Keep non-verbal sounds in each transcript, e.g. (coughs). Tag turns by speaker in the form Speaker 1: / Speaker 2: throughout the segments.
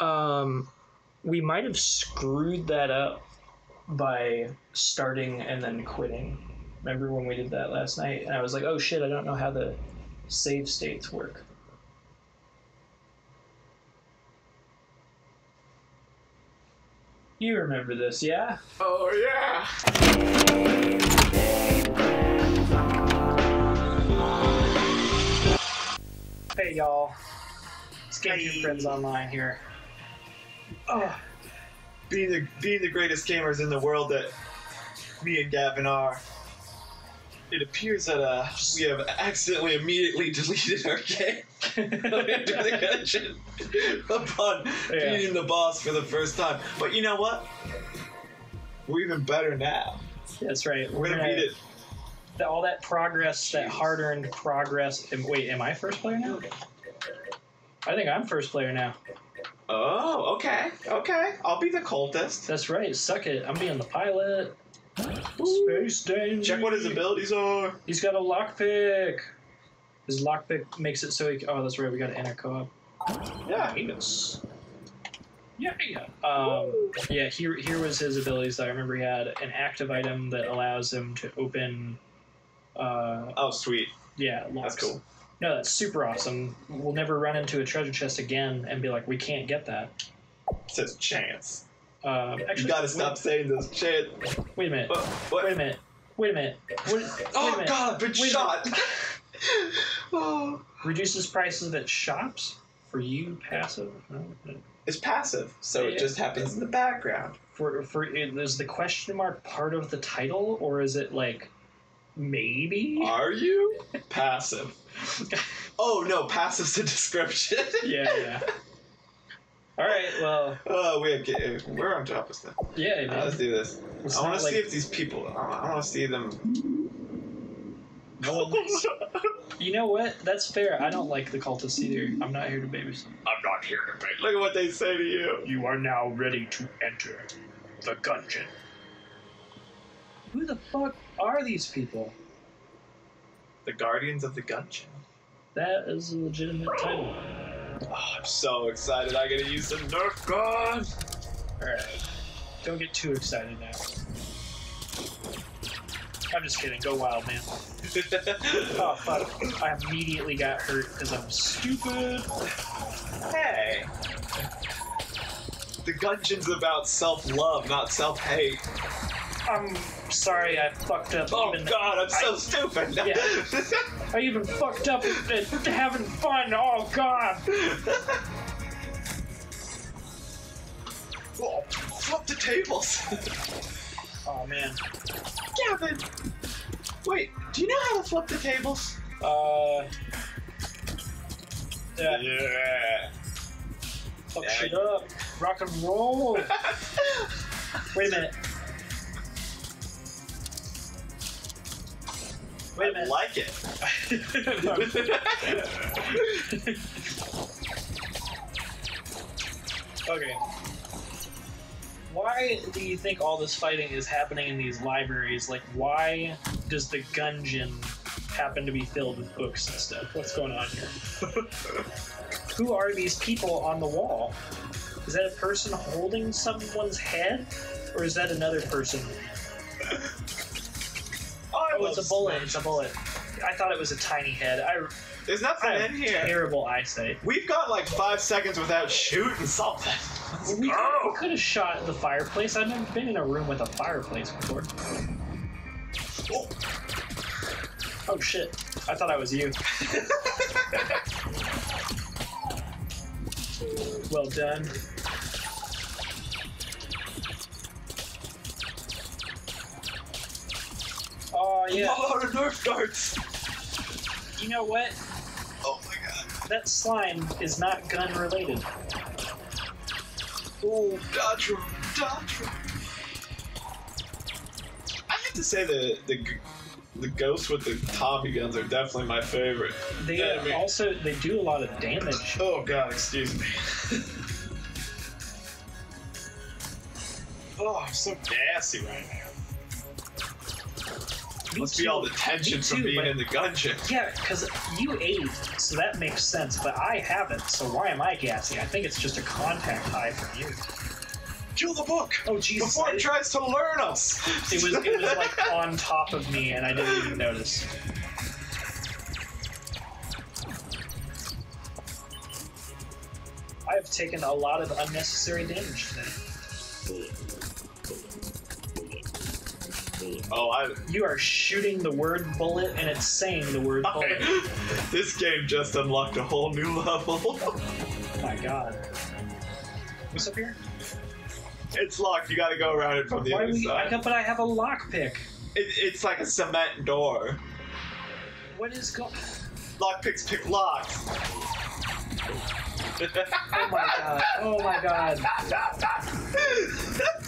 Speaker 1: Um, we might have screwed that up by starting and then quitting. Remember when we did that last night? And I was like, oh shit, I don't know how the save states work. You remember this, yeah?
Speaker 2: Oh yeah.
Speaker 1: Hey y'all. It's Game
Speaker 2: Tape.
Speaker 1: Friends Online here. Oh,
Speaker 2: Being the being the greatest gamers in the world that me and Gavin are. It appears that uh, we have accidentally immediately (laughs) deleted our game the (laughs) upon
Speaker 1: Yeah.
Speaker 2: beating the boss for the first time. But you know what? We're even better now.
Speaker 1: that's right.
Speaker 2: We're gonna beat it.
Speaker 1: that- all that progress, that hard-earned progress. Wait, am I first player now? I think I'm first player now.
Speaker 2: Oh, okay, okay. I'll be the cultist.
Speaker 1: That's right. Suck it. I'm being the pilot. Space danger.
Speaker 2: Check what his abilities are.
Speaker 1: He's got a lockpick. His lockpick makes it so he. Oh, that's right. We got to enter co-op.
Speaker 2: Yeah.
Speaker 1: Yes. Yeah, yeah. Um, yeah, here, here was his abilities that I remember he had an active item that allows him to open. Uh,
Speaker 2: Oh, sweet.
Speaker 1: yeah,
Speaker 2: That's cool.
Speaker 1: No, that's super awesome. We'll never run into a treasure chest again and be like, we can't get that.
Speaker 2: It says chance.
Speaker 1: Um, actually,
Speaker 2: You gotta stop saying this shit.
Speaker 1: Wait, wait a minute.
Speaker 2: What? what?
Speaker 1: Wait a minute. Wait a minute. Wait, wait a
Speaker 2: Oh
Speaker 1: minute.
Speaker 2: god, I've been
Speaker 1: Wait
Speaker 2: shot. (laughs) oh.
Speaker 1: Reduces prices at shops for you passive.
Speaker 2: It's passive, so
Speaker 1: Yeah.
Speaker 2: it just happens in the background.
Speaker 1: For for is the question mark part of the title or is it like maybe?
Speaker 2: Are you (laughs) passive? Oh no, passive's the description. (laughs)
Speaker 1: yeah, yeah. All right. Well,
Speaker 2: Oh, we have, we're on top of stuff.
Speaker 1: yeah.
Speaker 2: Uh,
Speaker 1: man.
Speaker 2: let's do this.
Speaker 1: It's
Speaker 2: I want to
Speaker 1: like-
Speaker 2: see if these people. I want to see them.
Speaker 1: No (laughs) You know what? That's fair. I don't like the cultists either. I'm not here to babysit.
Speaker 2: I'm not here to babysit. Look at what they say to you.
Speaker 1: You are now ready to enter the Gungeon. Who the fuck are these people?
Speaker 2: The Guardians of the Gungeon.
Speaker 1: That is a legitimate title.
Speaker 2: Oh, I'm so excited. I get to use the Nerf gun.
Speaker 1: Alright. Don't get too excited now. I'm just kidding. Go wild, man. (laughs) Oh, fuck. I immediately got hurt because I'm stupid.
Speaker 2: hey. The Gungeon's about self-love, not self-hate.
Speaker 1: I'm sorry I fucked up.
Speaker 2: Oh
Speaker 1: even,
Speaker 2: God, I'm so
Speaker 1: I-
Speaker 2: stupid.
Speaker 1: Yeah. (laughs) I even fucked up at, at having fun. Oh, God. (laughs)
Speaker 2: oh, flip the tables. (laughs)
Speaker 1: Oh, man.
Speaker 2: Gavin. Wait, do you know how to flip the tables?
Speaker 1: Uh. Yeah,
Speaker 2: Yeah.
Speaker 1: fuck
Speaker 2: Yeah.
Speaker 1: shit up. Rock and roll. Wait a minute. Wait a
Speaker 2: I
Speaker 1: minute.
Speaker 2: like it. (laughs)
Speaker 1: okay. Why do you think all this fighting is happening in these libraries? Like, why does the gungeon happen to be filled with books and stuff? What's going on here? (laughs) Who are these people on the wall? Is that a person holding someone's head? Or is that another person? (laughs)
Speaker 2: I
Speaker 1: Oh, it's a bullet. It's a bullet. I thought it was a tiny head. I,
Speaker 2: There's nothing
Speaker 1: I
Speaker 2: in here.
Speaker 1: terrible eyesight.
Speaker 2: We've got like five seconds without shooting something. Let's
Speaker 1: We,
Speaker 2: go.
Speaker 1: could have shot the fireplace. I've never been in a room with a fireplace before.
Speaker 2: Oh.
Speaker 1: Oh shit. I thought I was you. (laughs) well done. Oh yeah.
Speaker 2: A lot of Nerf darts.
Speaker 1: You know what?
Speaker 2: Oh my god.
Speaker 1: That slime is not gun related.
Speaker 2: Oh, dodge room, dodge room. I have to say the the the ghosts with the Tommy guns are definitely my favorite.
Speaker 1: They
Speaker 2: Yeah, I mean-
Speaker 1: also they do a lot of damage.
Speaker 2: Oh god, excuse me. (laughs) oh, I'm so gassy right now.
Speaker 1: Me
Speaker 2: Must be all the tension
Speaker 1: Me
Speaker 2: from
Speaker 1: too,
Speaker 2: being
Speaker 1: but-
Speaker 2: in the gungeon.
Speaker 1: Yeah, because you ate, so that makes sense, but I haven't, so why am I gassy? I think it's just a contact high from you.
Speaker 2: Kill the book
Speaker 1: Oh, Jesus.
Speaker 2: before
Speaker 1: I-
Speaker 2: it tries to learn us.
Speaker 1: It was it was like (laughs) on top of me, and I didn't even notice. I have taken a lot of unnecessary damage today.
Speaker 2: Oh, I.
Speaker 1: You are shooting the word bullet, and it's saying the word bullet. (laughs)
Speaker 2: this game just unlocked a whole new level.
Speaker 1: Oh my god. What's up here?
Speaker 2: it's locked. You got to go around it from the
Speaker 1: Why
Speaker 2: other
Speaker 1: we, I
Speaker 2: side.
Speaker 1: got, but I have a lockpick.
Speaker 2: It, it's like a cement door.
Speaker 1: What is going?
Speaker 2: Lockpicks pick locks.
Speaker 1: Oh my god! Oh my god! (laughs)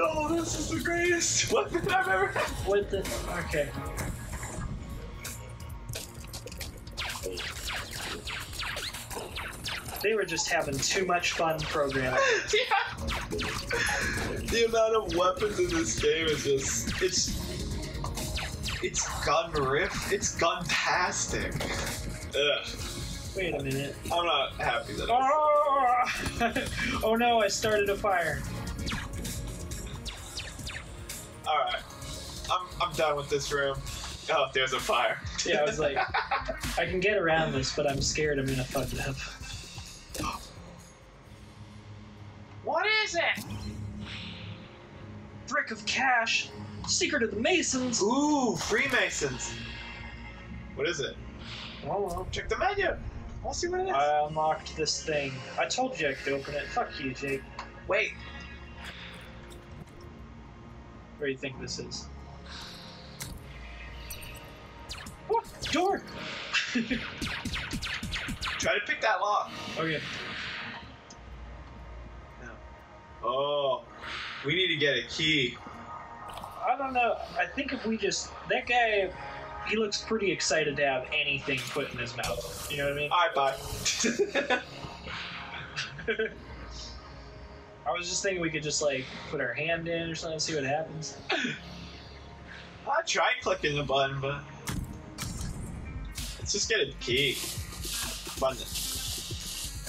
Speaker 2: oh, this is the greatest weapon I've ever had.
Speaker 1: What the? Okay. They were just having too much fun programming. (laughs)
Speaker 2: yeah. The amount of weapons in this game is just it's it's gun riff. It's gun-tastic. Ugh.
Speaker 1: Wait a minute.
Speaker 2: I'm not happy that.
Speaker 1: Oh! (laughs) oh no! I started a fire.
Speaker 2: All right, I'm I'm done with this room. Oh, there's a fire.
Speaker 1: Yeah, I was like, (laughs) I can get around this, but I'm scared I'm gonna fuck it up. What is it? Brick of cash. Secret of the Masons.
Speaker 2: Ooh, Freemasons. What is it?
Speaker 1: Oh,
Speaker 2: Check the menu. I'll see what it is.
Speaker 1: I unlocked this thing. I told you I could open it. Fuck you, Jake.
Speaker 2: Wait.
Speaker 1: Where you think this is? What? Door! (laughs)
Speaker 2: Try to pick that lock.
Speaker 1: okay.
Speaker 2: Oh, we need to get a key.
Speaker 1: I don't know. I think if we just. That guy. He looks pretty excited to have anything put in his mouth. You know what I mean?
Speaker 2: All right, bye. (laughs)
Speaker 1: I was just thinking we could just, like, put our hand in or something and see what happens.
Speaker 2: I tried clicking the button, but let's just get a key. Fun.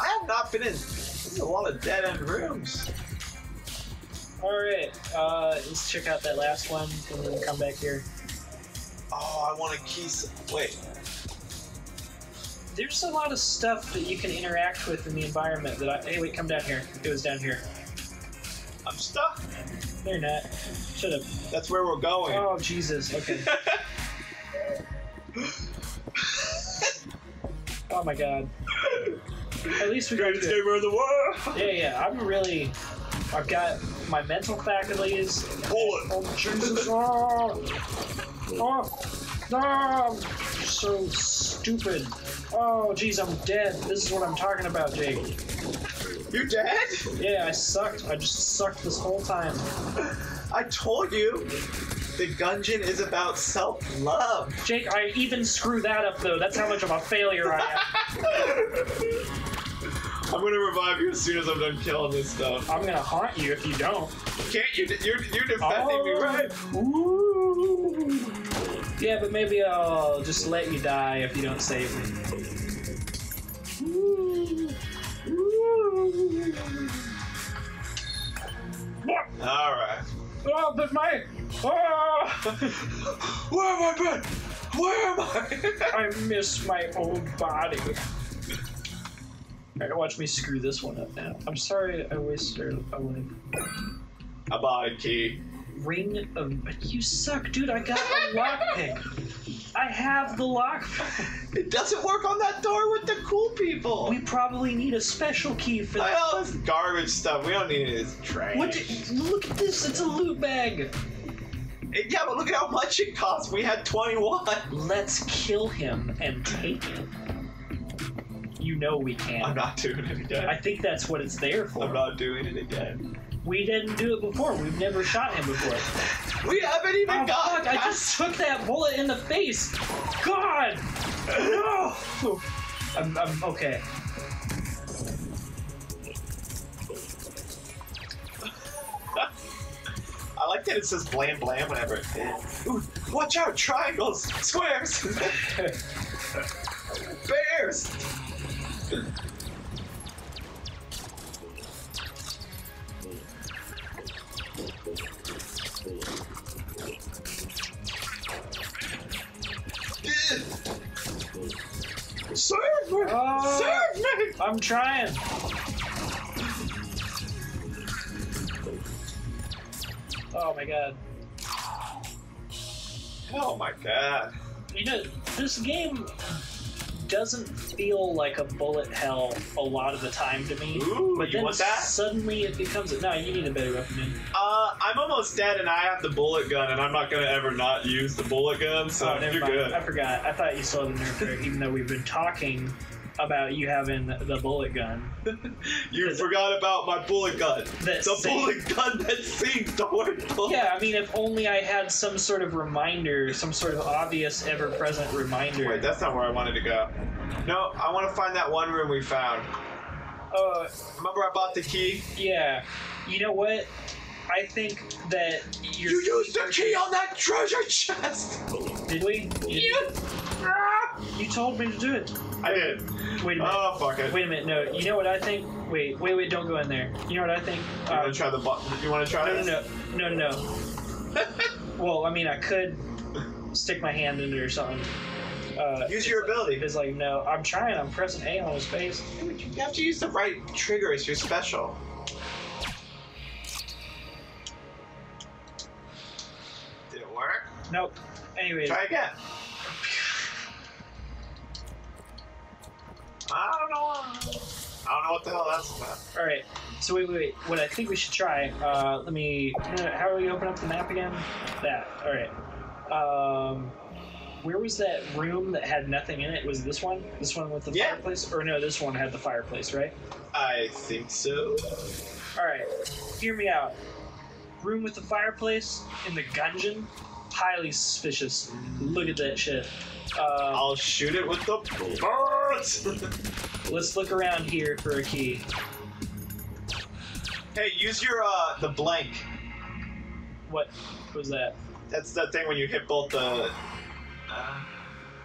Speaker 2: I have not been in. There's a lot of dead end rooms.
Speaker 1: Alright, uh, let's check out that last one and then come back here.
Speaker 2: Oh, I want a key. Wait.
Speaker 1: There's a lot of stuff that you can interact with in the environment that I. Hey, wait, come down here. It was down here.
Speaker 2: I'm stuck.
Speaker 1: You're not. Shut up.
Speaker 2: That's where we're going.
Speaker 1: Oh, Jesus. Okay. (laughs) Oh my god. At least we got
Speaker 2: Greatest
Speaker 1: to.
Speaker 2: gamer in the world.
Speaker 1: Yeah, yeah. I'm really. I've got my mental faculties.
Speaker 2: Bullet.
Speaker 1: Oh Jesus! Oh, oh, no! So stupid. Oh, geez, I'm dead. This is what I'm talking about, Jake.
Speaker 2: You dead?
Speaker 1: Yeah, I sucked. I just sucked this whole time.
Speaker 2: I told you. The Gungeon is about self-love.
Speaker 1: Jake, I even screw that up though. That's how much of a failure I am. (laughs)
Speaker 2: I'm gonna revive you as soon as I'm done killing this stuff.
Speaker 1: I'm gonna haunt you if you don't.
Speaker 2: Can't you? You're you're defending me, oh. right?
Speaker 1: Oh. Ooh. Yeah, but maybe I'll just let you die if you don't save me.
Speaker 2: All right.
Speaker 1: Oh, but my. Oh,
Speaker 2: Where have I been? Where am I? (laughs)
Speaker 1: I miss my old body. Alright, watch me screw this one up now. I'm sorry I wasted a life.
Speaker 2: I bought a key.
Speaker 1: Ring of. You suck, dude. I got a lockpick. (laughs) I have the lockpick.
Speaker 2: It doesn't work on that door with cool people.
Speaker 1: We probably need a special key for
Speaker 2: I
Speaker 1: that.
Speaker 2: all this garbage stuff. We don't need it. It's trash.
Speaker 1: What? the- look at this. It's a loot bag.
Speaker 2: Yeah, but look at how much it costs. We had 21.
Speaker 1: Let's kill him and take it. You know we can.
Speaker 2: I'm not doing it again.
Speaker 1: I think that's what it's there for.
Speaker 2: I'm not doing it again.
Speaker 1: We didn't do it before. We've never shot him before.
Speaker 2: We haven't even
Speaker 1: Oh,
Speaker 2: got
Speaker 1: fuck, I just took that bullet in the face. God! (laughs) No! I'm, I'm okay. (laughs)
Speaker 2: I like that it says blam blam whenever? Ooh, watch out! Triangles, squares, (laughs)
Speaker 1: I'm trying. Oh my god.
Speaker 2: Oh my god.
Speaker 1: You know, this game doesn't feel like a bullet hell a lot of the time to me.
Speaker 2: Ooh,
Speaker 1: but
Speaker 2: you
Speaker 1: then suddenly it becomes a, no. You need a better weapon. man.
Speaker 2: Uh, I'm almost dead and I have the bullet gun and I'm not gonna ever not use the bullet gun, so
Speaker 1: oh,
Speaker 2: you're
Speaker 1: mind.
Speaker 2: good.
Speaker 1: I forgot. I thought you still had the nerf there, even though we've been talking about you having the bullet gun. (laughs)
Speaker 2: You forgot about my bullet gun. (laughs)
Speaker 1: That
Speaker 2: the
Speaker 1: same-
Speaker 2: bullet gun that sings the word bullet.
Speaker 1: Yeah, I mean, if only I had some sort of reminder, some sort of obvious, ever-present reminder.
Speaker 2: Wait, that's not where I wanted to go. No, I want to find that one room we found.
Speaker 1: Uh,
Speaker 2: Remember I bought the key?
Speaker 1: yeah. You know what? I think that you're,
Speaker 2: You used the key on that treasure chest!
Speaker 1: Did we?
Speaker 2: You...
Speaker 1: You told me to do it.
Speaker 2: I did.
Speaker 1: Wait a minute.
Speaker 2: Oh, fuck it.
Speaker 1: Wait a minute. No. You know what I think? Wait, wait, wait. Don't go in there. You know what I think?
Speaker 2: You
Speaker 1: Uh,
Speaker 2: want to try the button? You want to try
Speaker 1: no,
Speaker 2: this?
Speaker 1: no, no, no, no. (laughs) Well, I mean, I could stick my hand in it or something. Uh,
Speaker 2: Use your ability.
Speaker 1: It's like no. I'm trying. I'm pressing A on his face.
Speaker 2: You have to use the right triggers. You're special. Did it work?
Speaker 1: Nope. Anyways,
Speaker 2: Try again. Don't know what the hell that's about.
Speaker 1: all right. So wait, wait, wait. What I think we should try. Uh, let me. How do we open up the map again? That. All right. Um, where was that room that had nothing in it? Was this one? This one with the
Speaker 2: Yeah.
Speaker 1: fireplace? Or no, this one had the fireplace, right?
Speaker 2: I think so.
Speaker 1: All right. Hear me out. Room with the fireplace in the Gungeon. Highly suspicious. Look at that shit. Uh,
Speaker 2: I'll shoot it with the (laughs)
Speaker 1: let's look around here for a key.
Speaker 2: hey, use your uh the blank.
Speaker 1: What was that?
Speaker 2: That's that thing when you hit both the. Uh,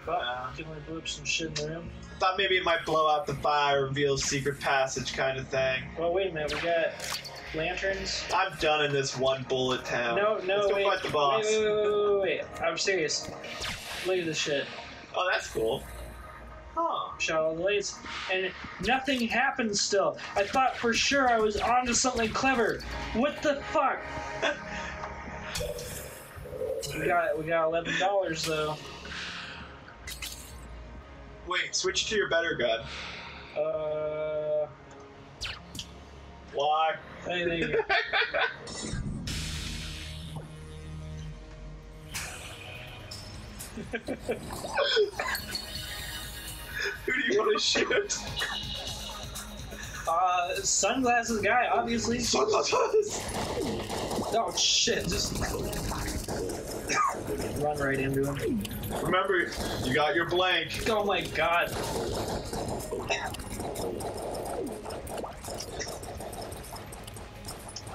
Speaker 1: Oh,
Speaker 2: Uh.
Speaker 1: can we blew up some shit in the room?
Speaker 2: thought maybe it might blow out the fire, reveal secret passage kind of thing.
Speaker 1: Well, wait a minute. We got lanterns.
Speaker 2: I'm done in this one bullet town.
Speaker 1: No, no,
Speaker 2: Let's go
Speaker 1: wait,
Speaker 2: fight the boss.
Speaker 1: Wait, wait, wait, wait, wait, wait. I'm serious. Look at this shit.
Speaker 2: Oh, that's cool. Huh.
Speaker 1: Shot all the lights, and nothing happened. Still, I thought for sure I was onto something clever. What the fuck? (laughs) we got we got eleven dollars though.
Speaker 2: Wait, switch to your better gun.
Speaker 1: Uh,
Speaker 2: Why?
Speaker 1: anything. (laughs)
Speaker 2: Who do you want to shoot?
Speaker 1: Uh, sunglasses guy, obviously.
Speaker 2: Sunglasses!
Speaker 1: Oh shit! Just run right into him.
Speaker 2: Remember, you got your blank.
Speaker 1: Oh my god!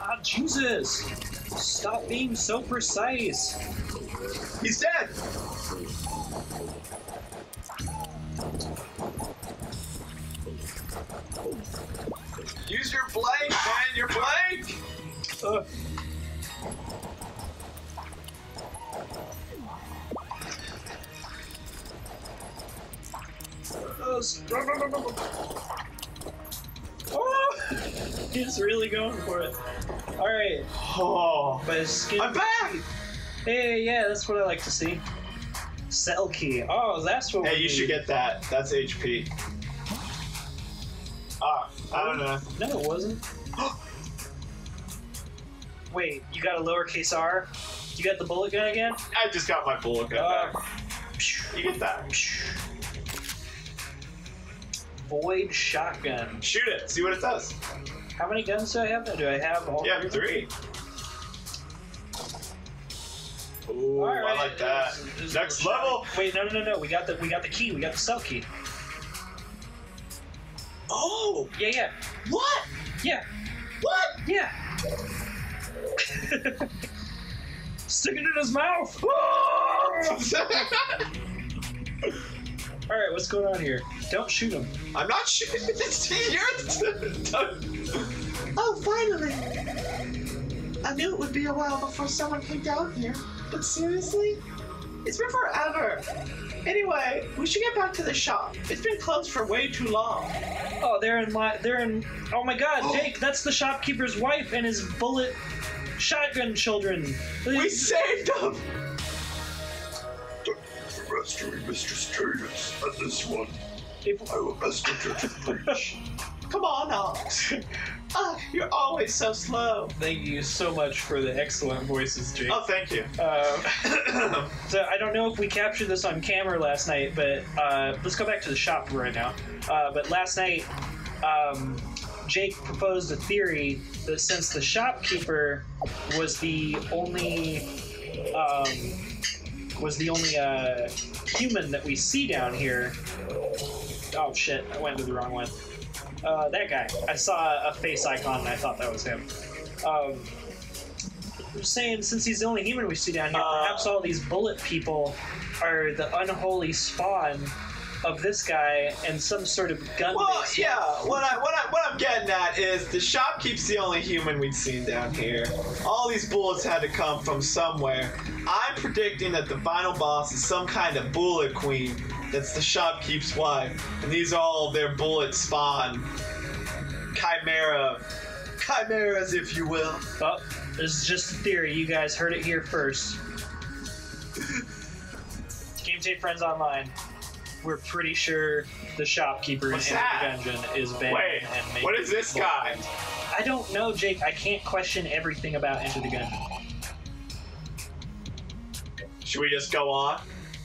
Speaker 1: Ah, Jesus! Stop being so precise.
Speaker 2: He's dead! Use your blank, man, your blank!
Speaker 1: Uh, Ugh. (laughs) Oh. He's really going for it. Alright,
Speaker 2: Oh,
Speaker 1: but his skin.
Speaker 2: I'm back!
Speaker 1: Hey, yeah, that's what I like to see. Key. Oh, that's what
Speaker 2: Hey, you should get that. That's HP. I don't know.
Speaker 1: No, it wasn't. (gasps) Wait, you got a lowercase r? You got the bullet gun again?
Speaker 2: I just got my bullet gun
Speaker 1: Uh,
Speaker 2: back. You get that.
Speaker 1: Void shotgun.
Speaker 2: Shoot it. See what it does.
Speaker 1: How many guns do I have? Do I have all
Speaker 2: Yeah, three. Ooh,
Speaker 1: All
Speaker 2: I like that.
Speaker 1: this is- this
Speaker 2: Next level.
Speaker 1: Wait, no, no, no, no. We got the we got the key. We got the cell key.
Speaker 2: Oh,
Speaker 1: Yeah, yeah,
Speaker 2: what?
Speaker 1: yeah,
Speaker 2: What?
Speaker 1: yeah. (laughs) Stick it in his mouth. (laughs) All right, what's going on here? Don't shoot him.
Speaker 2: I'm not shooting. It's you're. (laughs) oh, finally! I knew it would be a while before someone came down here, but seriously, it's been forever. Anyway, we should get back to the shop. It's been closed for way too long.
Speaker 1: Oh, they're in my. They're in. Oh my God, (gasps) Jake! That's the shopkeeper's wife and his bullet shotgun children.
Speaker 2: We saved them.
Speaker 3: Rescuing Mistress Cadence and this one.
Speaker 1: If-
Speaker 3: I will best enter to the breach.
Speaker 2: Come on, Ox. (laughs) Ah, you're always so slow.
Speaker 1: Thank you so much for the excellent voices, Jake.
Speaker 2: Oh, thank you.
Speaker 1: Uh, (coughs) so I don't know if we captured this on camera last night, but uh, let's go back to the shop right now. Uh, but last night, um, Jake proposed a theory that since the shopkeeper was the only um, was the only uh, human that we see down here. Oh shit! I went to the wrong one. Uh, that guy. I saw a face icon and I thought that was him. Um, I'm saying since he's the only human we see down here,
Speaker 2: Uh,
Speaker 1: perhaps all these bullet people are the unholy spawn of this guy and some sort of gun.
Speaker 2: Well, yeah. What I what I what I'm getting at is the shopkeep's the only human we've seen down here. All these bullets had to come from somewhere. I'm predicting that the final boss is some kind of bullet queen. That's the shopkeep's wife, and these are all their bullet spawn. Chimera, chimeras, if you will.
Speaker 1: Oh, this is just a theory. You guys heard it here first. Game Tape Friends Online. We're pretty sure the shopkeeper
Speaker 2: What's
Speaker 1: in
Speaker 2: that?
Speaker 1: the dungeon is Ben.
Speaker 2: Wait,
Speaker 1: and
Speaker 2: what is this
Speaker 1: bullet
Speaker 2: guy?
Speaker 1: I don't know, Jake. I can't question everything about Enter the Gungeon.
Speaker 2: Should we just go on?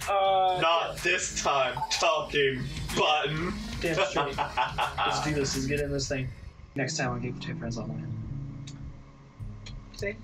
Speaker 1: Uh,
Speaker 2: Not this time, talking button.
Speaker 1: Damn (laughs) straight. Let's do this. Let's get in this thing. Next time I'll give two friends online. See?